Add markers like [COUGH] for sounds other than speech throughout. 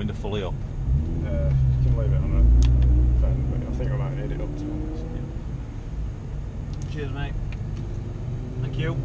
window fully up. Uh, you can leave it on a fan, but I think I might need it up to be honest. Cheers, mate. Thank you.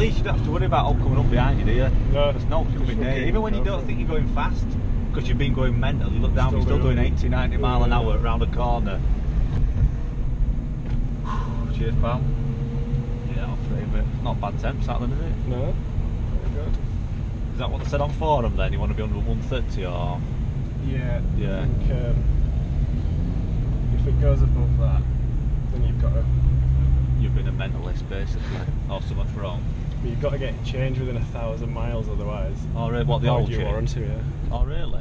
Least you don't have to worry about all coming up behind you, do you? No, There's no coming fucking Even when you don't think you're going fast, because you've been going mental, you look down, Still you're still doing doing 80, 90 mile an hour around a corner. [SIGHS] Cheers, pal. Yeah, I'll frame it. Not bad temps, that then, is it? No. Very good. Is that what they said on forum then? You want to be under 130 or? Yeah. Yeah. I think, um, if it goes above that, then you've got to You've been a mentalist basically, or so much wrong. you've got to get it changed within a thousand miles, otherwise. Or uh, what the old shit? warranty. Yeah. Oh really?